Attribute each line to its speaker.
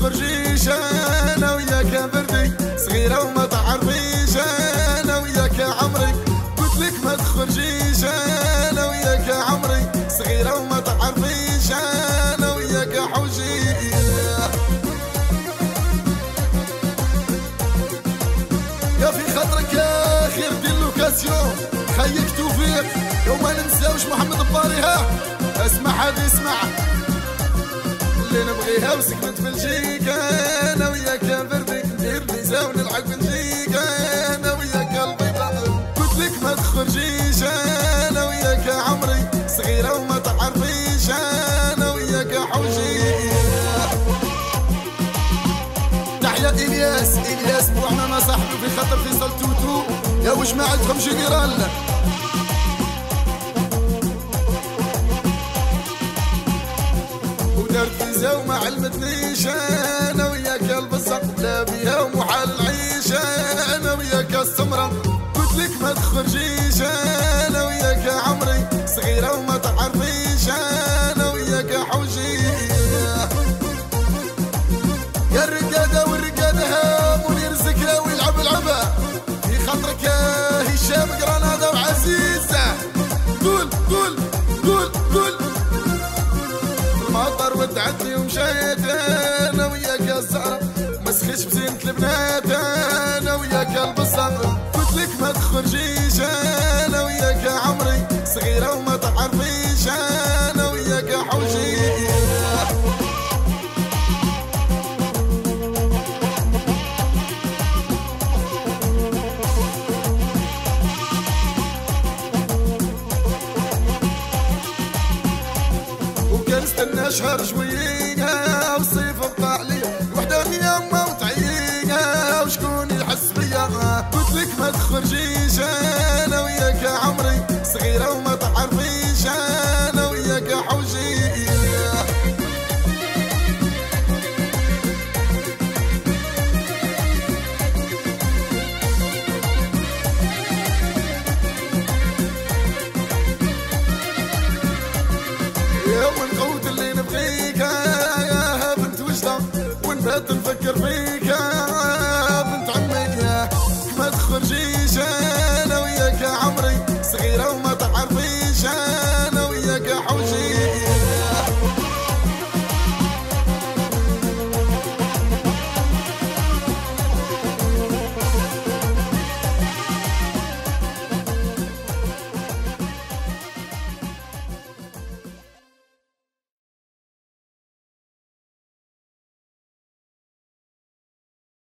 Speaker 1: تخرجيش أنا وياك بردي صغيرة وما تعرفيش أنا وياك عمري. قلت لك ما تخرجيش أنا وياك عمري صغيرة وما تعرفيش أنا وياك حوجي. يا في خاطرك يا خير دي اللوكاسيون خيك توفيق. يوم ما ننساوش محمد الباري ها اسمع هذه اسمع. نبغيها وسكنت في الجيكا أنا وياك بردي ندير ليزا ونلعب بنجيكا أنا وياك البيضاء قلت لك ما تخرجيش أنا وياك عمري صغيرة وما تعرفيش أنا وياك حوجي تحيا إلياس إلياس بوحنا صاحبي في خطر فيصل توتو. يا وش ما عندكم شي وما علمتنيش أنا وياك البصق لا بيها ومحال العيش أنا وياك السمرة قلت لك ما تخرجيش. أنا وياك عمري صغيرة وما مسخش بزينة البنات أنا وياك البصر قلت لك ما تخرجيش أنا وياك عمري. صغيرة وما تعرفيش أنا وياك حوجي وكان استنى شهر شوية. أفكر فيك يا بنت عمي ما تخرجيش أنا وياك عمري صغيرة وما